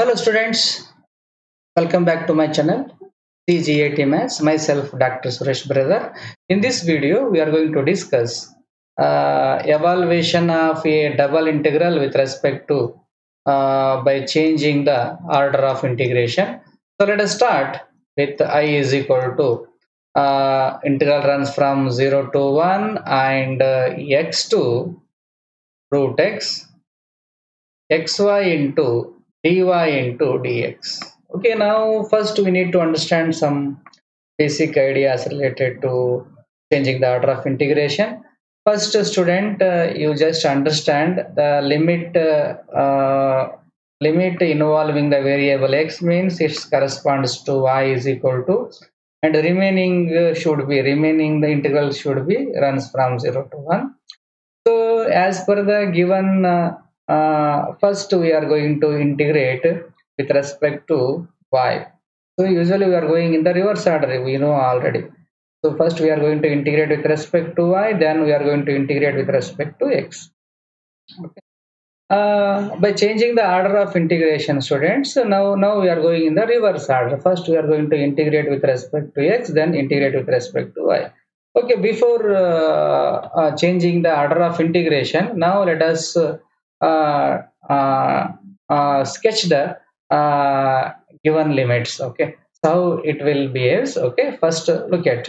Hello students, welcome back to my channel CGAT Maths. Myself Dr. Suresh Biradar. In this video, we are going to discuss uh, evaluation of a double integral with respect to uh, by changing the order of integration. So let us start with i is equal to uh, integral runs from 0 to 1 and uh, x to root x xy into dy into dx okay now first we need to understand some basic ideas related to changing the order of integration. First student uh, you just understand the limit uh, uh, limit involving the variable x means it corresponds to y is equal to and remaining uh, should be remaining the integral should be runs from 0 to 1 so as per the given uh, first we are going to integrate with respect to y. So usually we are going in the reverse order we know already. So first we are going to integrate with respect to y then we are going to integrate with respect to x. Okay. uh, by changing the order of integration students so now now we are going in the reverse order. First we are going to integrate with respect to x then integrate with respect to y. Okay before uh, uh, changing the order of integration now let us uh, sketch the uh, given limits okay? So how it will behaves okay first uh, look at.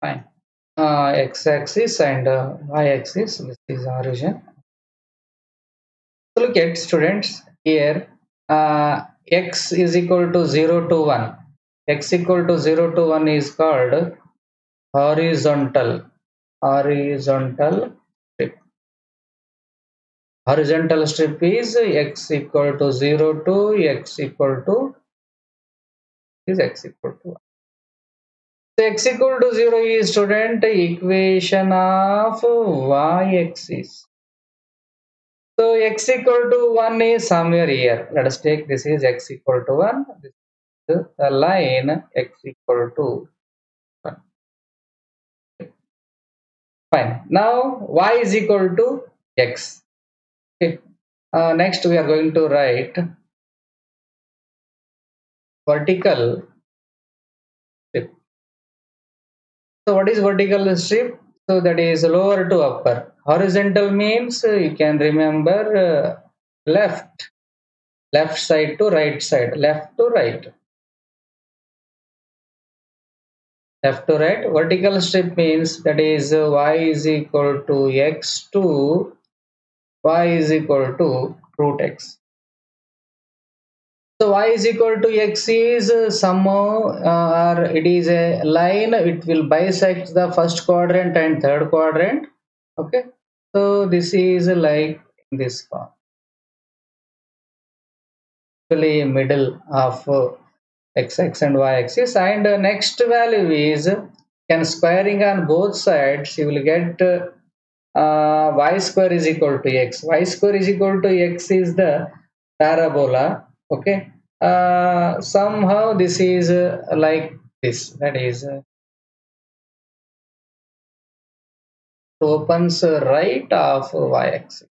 Fine. Uh, x-axis and uh, y-axis this is origin so look at students here uh, x is equal to 0 to 1 x equal to 0 to 1 is called horizontal. Horizontal strip. Horizontal strip is x equal to 0 to x equal to is x equal to 1 so x equal to 0 is student equation of y axis. So x equal to 1 is somewhere here. Let us take this is x equal to 1 this is the line x equal to 1 fine. Now y is equal to x. Okay. Uh, next we are going to write vertical strip. So what is vertical strip? So that is lower to upper. Horizontal means uh, you can remember uh, left. Left side to right side. Left to right left to right. Vertical strip means that is uh, y is equal to x to y is equal to root x. So y is equal to x is uh, somehow uh, or it is a line it will bisect the first quadrant and third quadrant. Okay? So this is like this form. Actually middle of uh, x x and y axis. And uh, next value is can squaring on both sides you will get uh, uh, y square is equal to x. Y square is equal to x is the parabola okay? Uh, somehow this is uh, like this. That is uh, opens right of y axis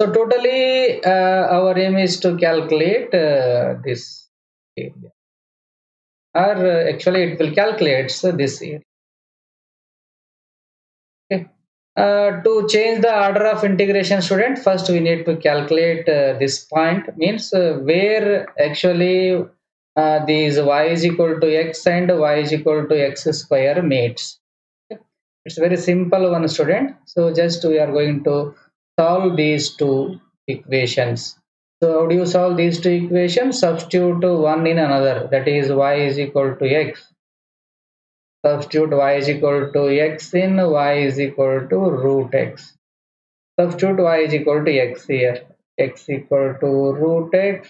so totally uh, our aim is to calculate uh, this area. Or uh, actually it will calculate so this area. Okay. Uh, to change the order of integration student first we need to calculate uh, this point. Means uh, where actually these y is equal to x and y is equal to x square mates okay. it's very simple one student. So just we are going to solve these two equations. So how do you solve these two equations? Substitute one in another. That is y is equal to x. Substitute y is equal to x in y is equal to root x. Substitute y is equal to x here. X equal to root x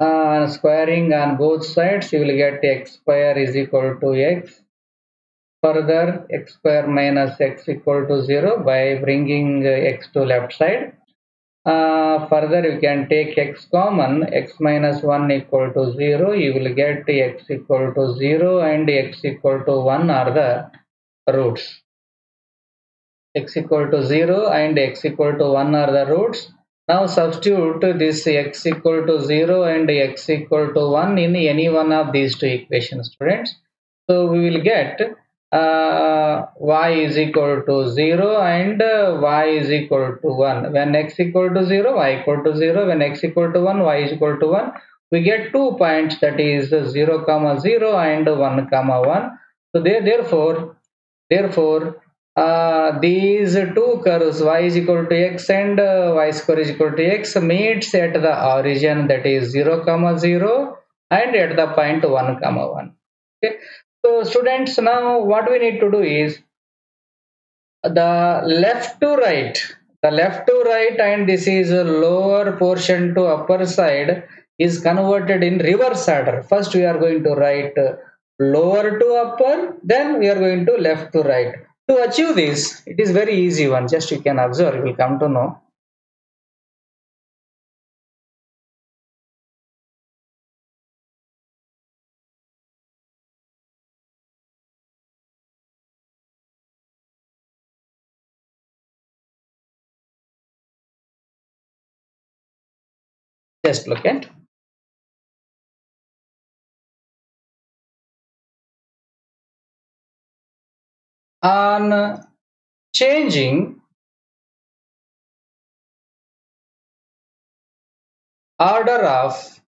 uh, squaring on both sides you will get x square is equal to x further x square minus x equal to 0 by bringing uh, x to left side. Uh, further you can take x common x minus 1 equal to 0 you will get x equal to 0 and x equal to 1 are the roots. X equal to 0 and x equal to 1 are the roots. Now substitute this x equal to 0 and x equal to 1 in any one of these two equations students. So we will get uh, y is equal to 0 and uh, y is equal to 1 when x equal to 0 y equal to 0 when x equal to 1 y is equal to 1 we get two points that is 0 comma 0 and 1 comma 1 so there therefore therefore uh, these two curves y is equal to x and uh, y square is equal to x meets at the origin that is 0 comma 0 and at the point 1 comma 1 okay so students, now what we need to do is the left to right, the left to right and this is lower portion to upper side is converted in reverse order. First we are going to write lower to upper, then we are going to left to right. To achieve this, it is very easy one, just you can observe, you will come to know. Just look at. On changing order of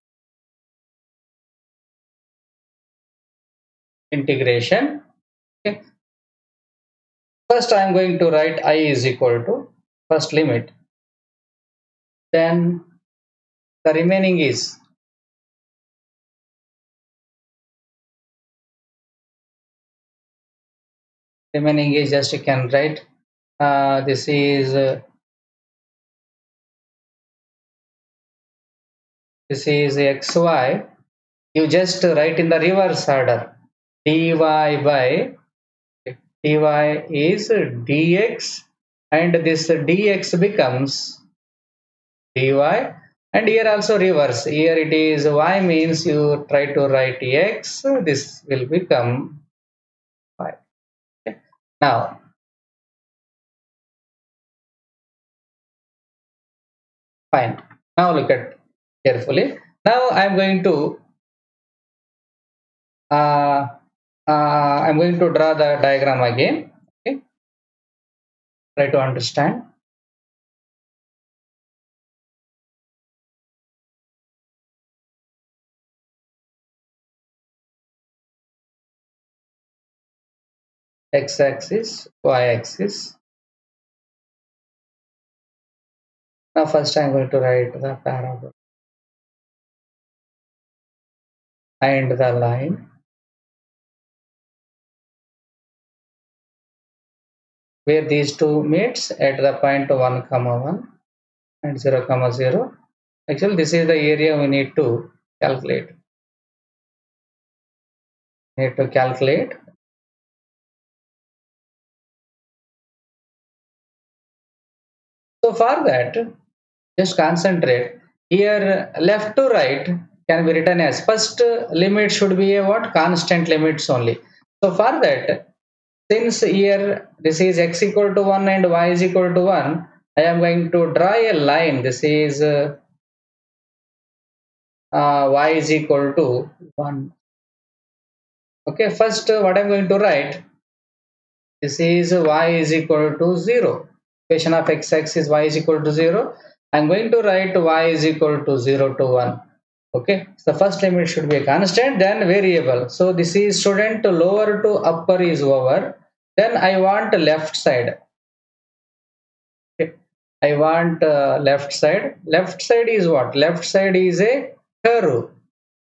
integration okay first i am going to write i is equal to first limit then the remaining is remaining is just you can write. Uh, this is uh, this is xy you just write in the reverse order. Dy by dy is dx and this dx becomes dy and here also reverse. Here it is y means you try to write x this will become y. Okay. now fine. Now look at carefully. Now i'm going to uh, uh, i'm going to draw the diagram again. Okay. Try to understand x-axis, y-axis. Now first I'm going to write the parabola. And the line. Where these two meets at the point 1 comma 1 and 0 comma 0 actually this is the area we need to calculate. Need to calculate So for that, just concentrate. Here left to right can be written as first limit should be a what? Constant limits only. So for that, since here this is x equal to 1 and y is equal to 1, I am going to draw a line. This is uh, y is equal to 1. Okay, first what I am going to write, this is y is equal to 0 equation of x-axis y is equal to 0 i'm going to write y is equal to 0 to 1 okay? So the first limit should be a constant then variable. So this is student lower to upper is over. Then i want left side. Okay? I want uh, left side. Left side is what? Left side is a curve.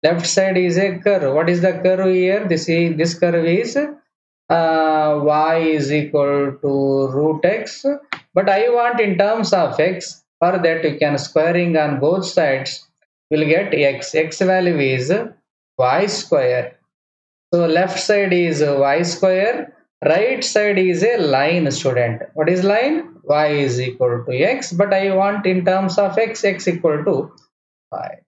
Left side is a curve. What is the curve here? This is this curve is uh, y is equal to root x but I want in terms of x for that you can squaring on both sides will get x. X value is y square. So left side is y square right side is a line student. What is line? Y is equal to x but i want in terms of x x equal to y.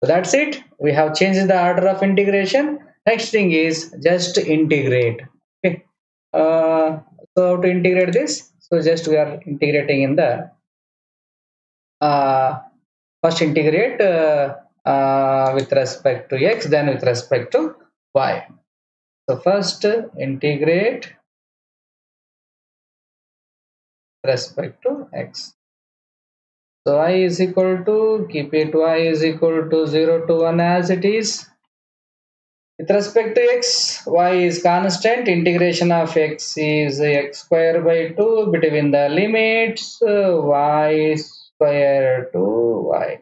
So that's it. We have changed the order of integration. Next thing is just integrate. Okay. Uh, so to integrate this so just we are integrating in the uh, first integrate uh, uh, with respect to x then with respect to y. So first integrate respect to x. So i is equal to keep it y is equal to 0 to 1 as it is with respect to x y is constant. Integration of x is x square by 2 between the limits y square to y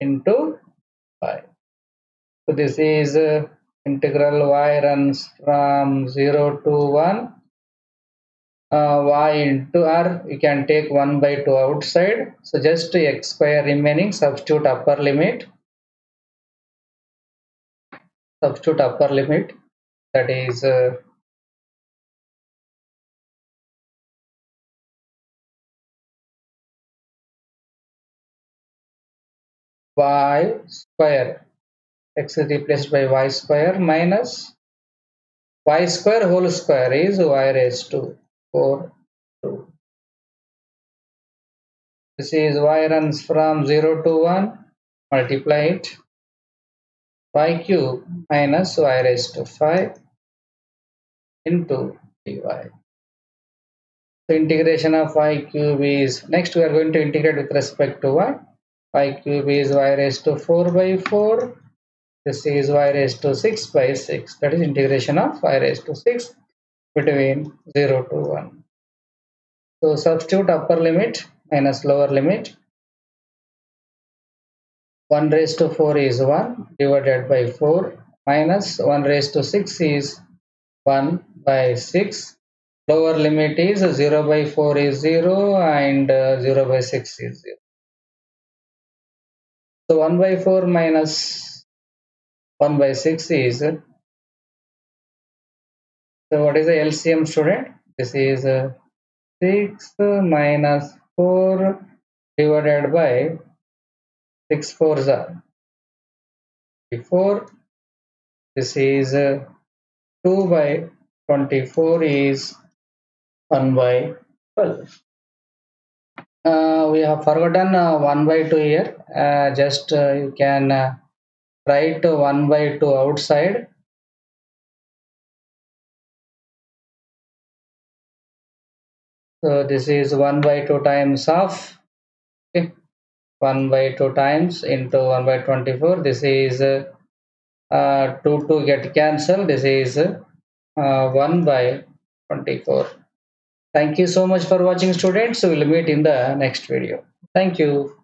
into y. So this is uh, integral y runs from 0 to 1 uh, y into r you can take 1 by 2 outside. So just x square remaining substitute upper limit substitute upper limit that is uh, y square x is replaced by y square minus y square whole square is y raised to 4 2 this is y runs from 0 to 1 multiply it y cube minus y raised to 5 into dy. So integration of y cube is next we are going to integrate with respect to y y cube is y raised to 4 by 4 this is y raised to 6 by 6 that is integration of y raised to 6 between 0 to 1 so substitute upper limit minus lower limit 1 raised to 4 is 1 divided by 4 minus 1 raised to 6 is 1 by 6 lower limit is 0 by 4 is 0 and uh, 0 by 6 is 0 so 1 by 4 minus 1 by 6 is so what is the LCM student? This is uh, 6 minus 4 divided by 6 fours are 24 this is 2 by 24 is 1 by 12 uh, we have forgotten uh, 1 by 2 here. Uh, just uh, you can uh, write 1 by 2 outside. So this is 1 by 2 times of okay 1 by 2 times into 1 by 24 this is uh, uh, 2 to get cancelled. This is uh, 1 by 24 thank you so much for watching students. We will meet in the next video. Thank you